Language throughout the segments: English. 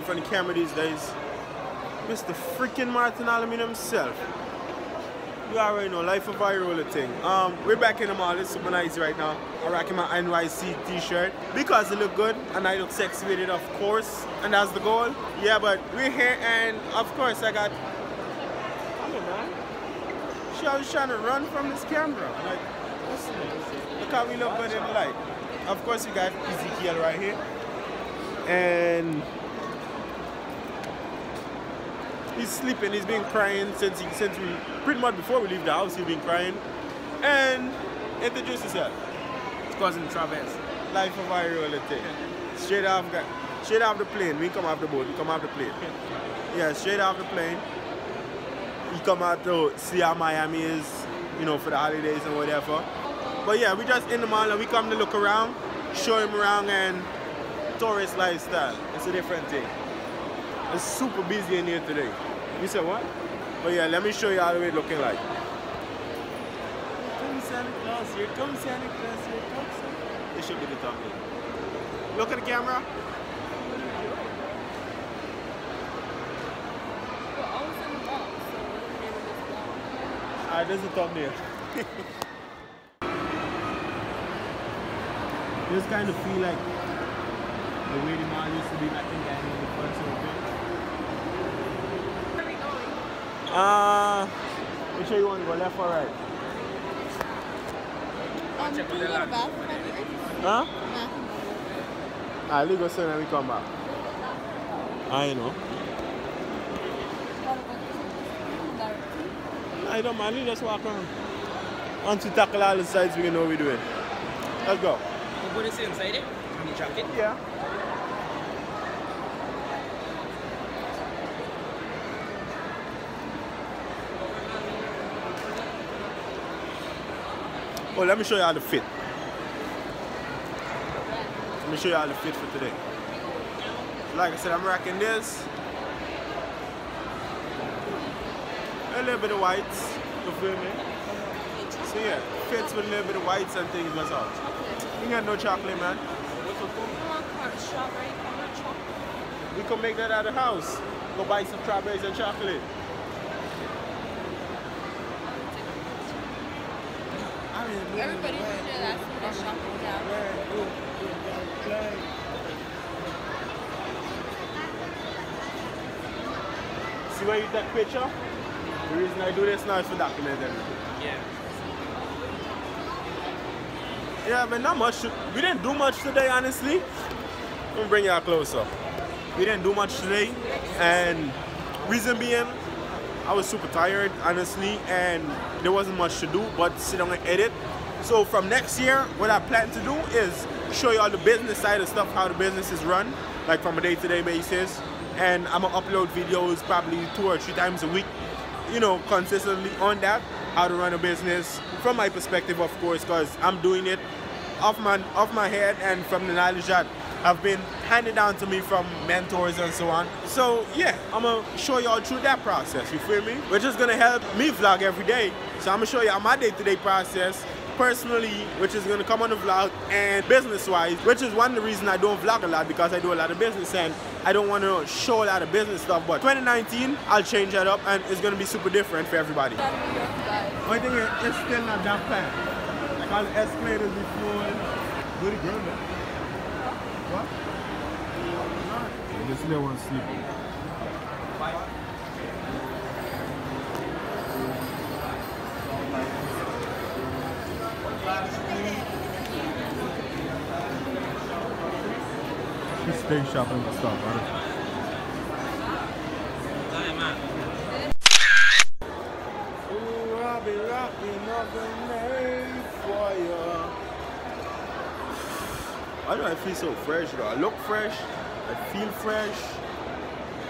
in front of the camera these days. Mr. freaking Martain Al-Ameen himself. You already know, life of a thing. Um, we're back in the mall, it's super nice right now. I'm rocking my NYC t-shirt because it look good and I look sexy with it, of course. And that's the goal. Yeah, but we're here and of course I got... Come on, man. She was trying to run from this camera. Like, listen, look how we look good in the light. Of course, we got Ezekiel right here. And he's sleeping. He's been crying since he, since we pretty much before we leave the house. He's been crying. And introduce yourself. It's cousin Travis. Life of our reality. Straight off, straight off the plane. We come off the boat. We come off the plane. Yeah, straight off the plane. We come out to see how Miami is, you know, for the holidays and whatever. But yeah, we just in the mall and we come to look around, show him around and tourist lifestyle. It's a different thing. It's super busy in here today. You said what? But yeah, let me show you how way looking like. Here comes Santa Claus, here comes Santa Claus, here comes Santa This should be the thumbnail. Look at the camera. Alright, ah, this is the thumbnail. Just kind of feel like the way the mall used to be back in the so bit. Where are we going? Uh, which way you want to go, left or right? Um, check can out we the go to lab. bathroom after? Huh? Bathroom. Alright, let's go soon and we come back. I know. I don't mind, let's just walk around. Once we tackle all the sides, we can know what we're doing. Let's go. We'll go to see inside it. On the jacket. Yeah. Oh, let me show you how to fit. Let me show you how to fit for today. Like I said, I'm rocking this. A little bit of whites, you feel me? So yeah, fits with a little bit of whites and things that's all. You got no chocolate, man. We can make that at the house. Go buy some strawberries and chocolate. Everybody should do that for their shopping down. See where you take picture? The reason I do this now is for document everything. Yeah. Yeah, but not much. We didn't do much today, honestly. Let me bring y'all closer. We didn't do much today, and reason being, I was super tired, honestly, and there wasn't much to do but sit down and edit. So from next year, what I plan to do is show you all the business side of stuff, how the business is run, like from a day-to-day basis. And I'm gonna upload videos probably two or three times a week, you know, consistently on that, how to run a business from my perspective, of course, because I'm doing it off my off my head and from the knowledge that have been handed down to me from mentors and so on. So yeah, I'm gonna show y'all through that process. You feel me? Which is gonna help me vlog every day. So I'm gonna show y'all my day-to-day process personally, which is gonna come on the vlog, and business-wise, which is one of the reasons I don't vlog a lot because I do a lot of business and I don't want to show a lot of business stuff. But 2019, I'll change that up and it's gonna be super different for everybody. I think it's still not that bad. Like I'll explain it before. Good girl, man. What? This little one's sleeping. She's staying shopping for stuff, right? I feel so fresh though? I look fresh, I feel fresh.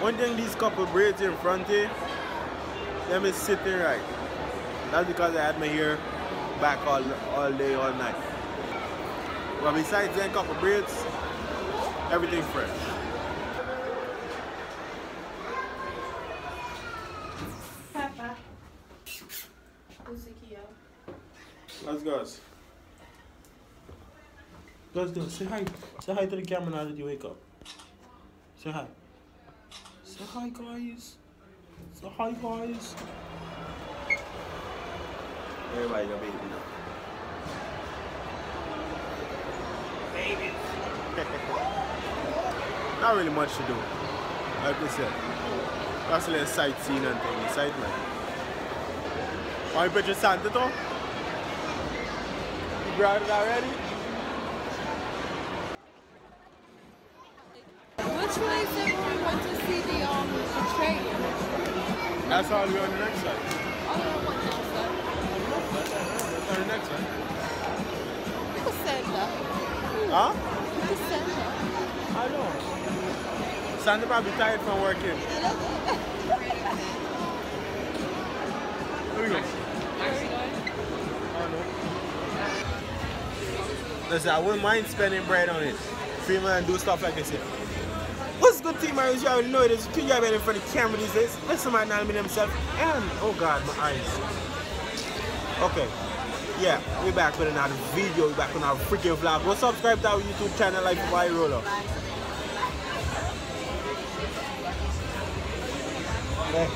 One thing these couple braids in front here, them is sitting right. That's because I had my hair back all, all day, all night. But besides them couple braids, everything fresh. Papa. Ezekiel. Let's go. Let's do it. Say hi. Say hi to the camera now that you wake up. Say hi. Say hi, guys. Say hi, guys. Everybody got baby now. Baby. Not really much to do. Like I said. That's a little sightseeing and thing. Excitement. Want to picture Santa though? You brought it already? Which way is we want to see the um the train? That's all we on the next side. I don't what next one. That's on the next side. That. Huh? That. I know. Santa probably tired from working. Here we go. Listen, I wouldn't mind spending bread on it. Free man do stuff like this here. Team Mario? You already know it is. Can you have in front of the camera these days? Listen, my name himself. And, oh God, my eyes. Okay. Yeah, we're back with another video. We're back with our freaking vlog. Go subscribe to our YouTube channel like Virola. Hey.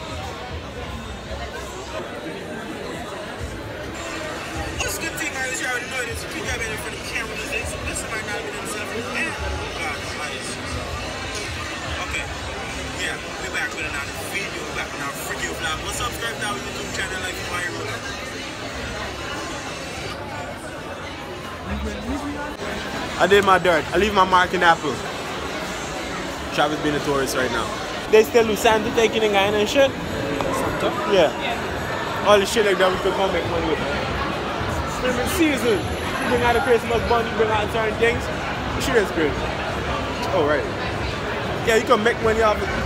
What's good Mario? You already know it is. Can you have in front of the camera days? Listen, my name himself. And, oh God, my eyes. Yeah, we're back with another video. We're back with our freaking vlog. Subscribe to our YouTube channel like Virola. I did my dirt. I leave my mark in Apple. Travis being a tourist right now. They still do Santa taking in Guyana and shit? Santa? Yeah. All the shit like that we could come make money with. Swimming season. Bring out the Christmas bunny, bring out certain things. Shit is great. Oh, right. Yeah, you can make money off it.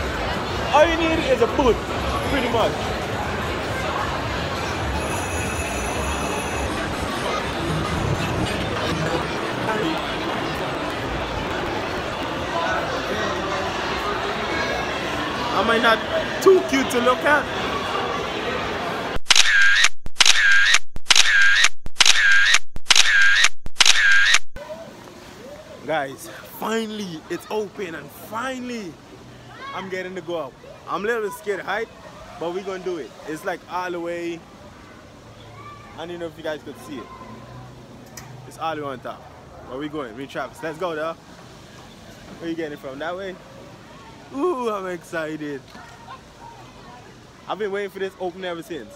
All you need is a boot, pretty much. Am I not too cute to look at? Guys, finally it's open and finally I'm getting to go up. I'm a little scared height, but we're gonna do it. It's like all the way. I don't know if you guys could see it. It's all the way on top. Where we going? We Travis. Let's go though. Where you getting it from? That way? Ooh, I'm excited. I've been waiting for this open ever since.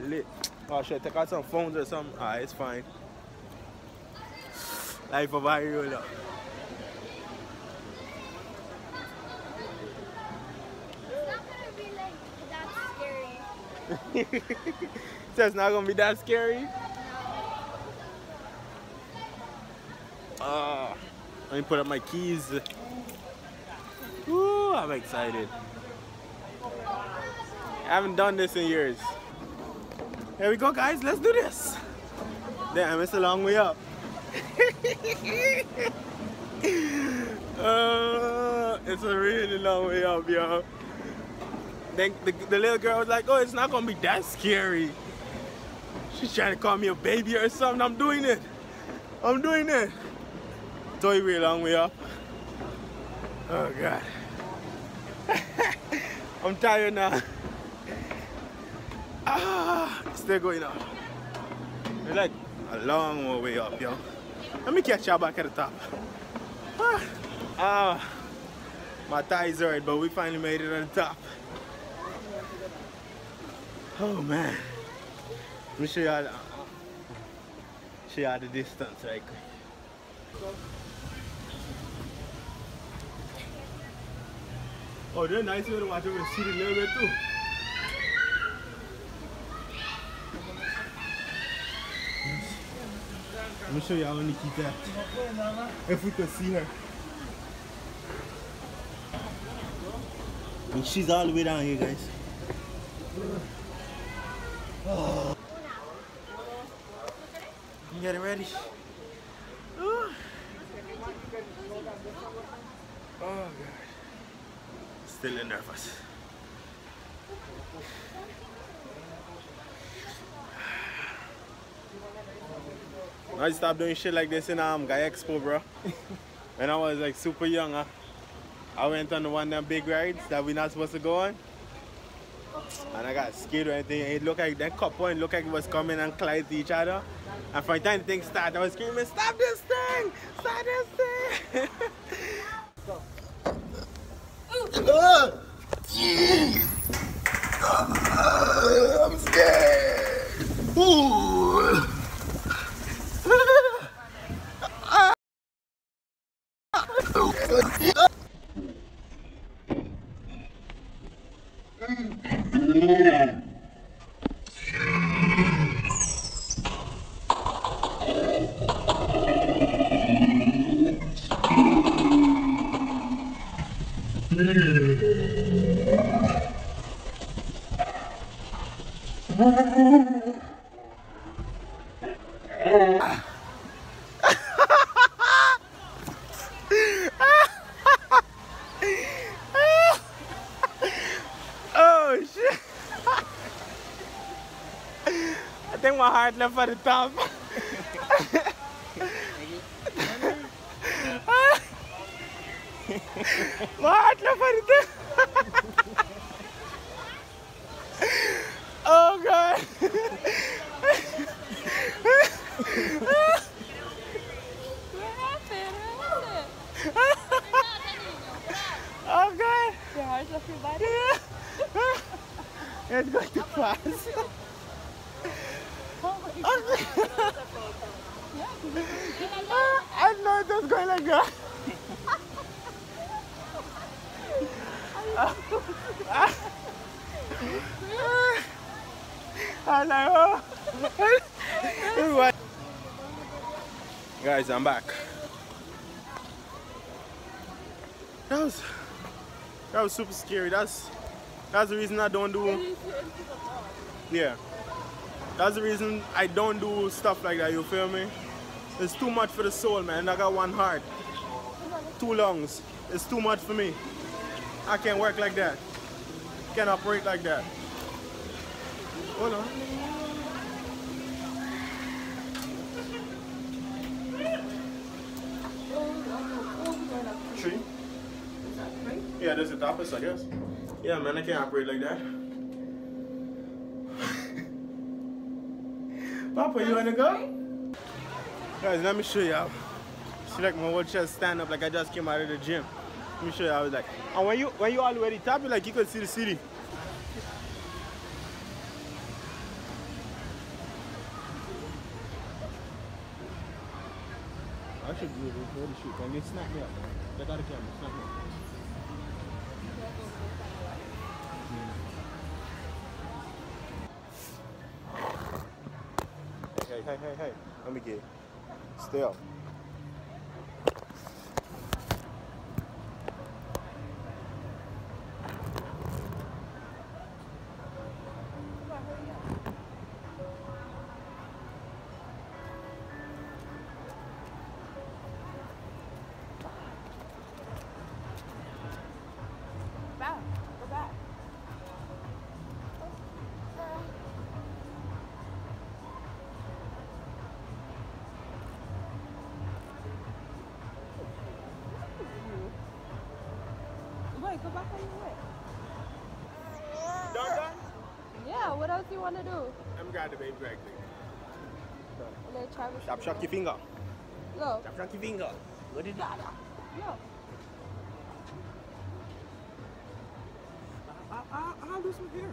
Lit. Oh shit, take out some phones or something. Ah, it's fine. Life of Ariola. It's not gonna be like that scary. so it's not gonna be that scary? Ah, let me put up my keys. Ooh, I'm excited. I haven't done this in years. Here we go, guys. Let's do this. Damn, it's a long way up. uh, it's a really long way up, yo. Then the, the little girl was like, oh, it's not gonna be that scary. She's trying to call me a baby or something. I'm doing it. I'm doing it. Toy way long way up. Oh God. I'm tired now. Ah, still going up. Like a long way up, yo. Let me catch y'all back at the top. Ah, ah, my thighs hurt, but we finally made it on the top. Oh man. Let me show y'all uh, show y'all the distance right quick. Oh, they're nice way to watch over the city a little bit too. Let me show y'all when Nikeita. If we could see her. And she's all the way down here, guys. Oh. I'm getting ready. Oh, God. Still nervous. I stopped doing shit like this in um Guy Expo, bro. when I was like super young, huh? I went on the one of them big rides that we're not supposed to go on. And I got scared or anything. It looked like that couple and looked like it was coming and collide to each other. And from the time the thing started, I was screaming, stop this thing! Stop this thing! Uh, I'm scared. Ooh. Oh shit! I think my heart left at the top. my heart left at the top. oh god! What happened? What happened? Oh god! Your heart left your body? it's going too fast. I know it was going like that. Oh. What? Guys, I'm back. That was that was super scary. That's that's the reason I don't do yeah. That's the reason I don't do stuff like that, you feel me? It's too much for the soul, man. I got one heart. Two lungs. It's too much for me. I can't work like that. Can't operate like that. Hold on. Yeah, there's a tapas, I guess. Yeah, man, I can't operate like that. Papa, you wanna go? Guys, let me show you how. See like my whole chest stand up like I just came out of the gym. Let me show you how it's like. And when you when you already tap it like you can see the city. I should do it before the shoot. Can you snap me up, man? Get out of the camera, snap me up. Hey, hey, hey, hey. Let me get up. Go back on your way. Done, done? Yeah, what else do you want to do? I'm glad the baby right there. And then Travis. Tap shock your finger. Go. Tap shock your finger. What did that? Yo. I, I, I'll do some here.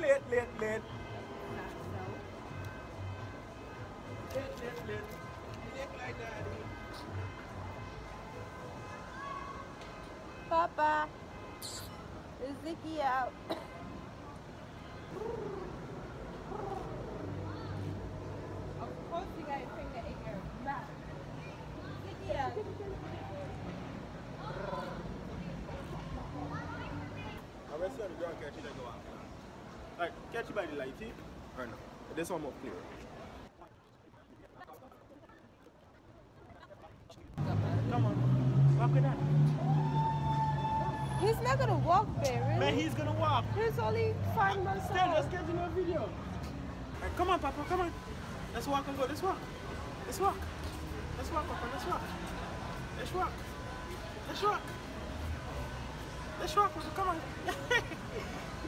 Lit, lit, lit. Lit, lit, lit. Papa. Is Zicky out? of course you got your finger in your mouth. Zicky out. I'm going to see on the ground catch it and go after. Like, catch it by the light, see? Or no? This one more clear. Come on. Walk with that. He's not gonna walk there, really. Man, he's gonna walk. He's only five months Still, old. just catching a video. Hey, come on, Papa, come on. Let's walk and go. Let's walk. Let's walk. Let's walk, Papa. Let's walk. Let's walk. Let's walk. Let's walk, Papa. Come on.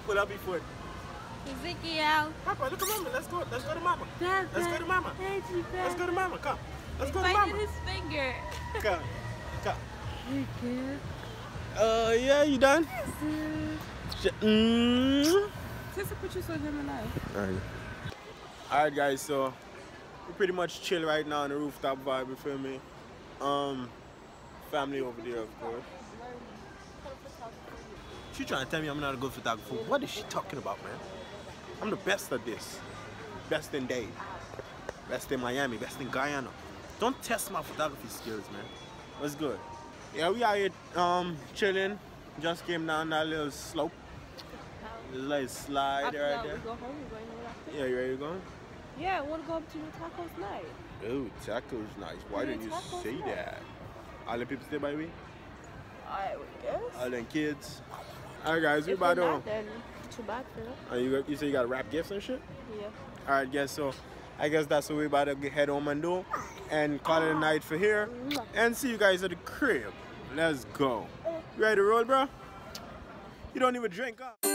Put up your foot. Ezekiel. Papa, look at mama. Let's go. Let's go to mama. Dad, Let's go to mama. Reggie, Let's go to mama. Come. Let's go to Biting mama. his finger. Come. Come. Ezekiel. Uh, yeah, you done? Yes. Mm. You so him and I. Alright. Alright guys, so we're pretty much chill right now on the rooftop vibe, you feel me? Um family over there of course. She trying to tell me I'm not a good photographer. What is she talking about, man? I'm the best at this. Best in Dade. Best in Miami, best in Guyana. Don't test my photography skills, man. What's good? Yeah, we out here um chilling. Just came down that little slope. There's like slide After right there. we go home. We're going. Yeah, you ready to go? Yeah, we'll go up to the tacos night. Oh, tacos nice. Why didn't you say nice. that? All the people stay by me? I guess. All them kids? Alright guys, we about to not, then too bad for them. uh, you, you say you gotta wrap gifts and shit? Yeah. Alright guys, so I guess that's what we about to head home and do. And call it a night for here. And see you guys at the crib. Let's go. You ready to roll, bro? You don't even drink, huh?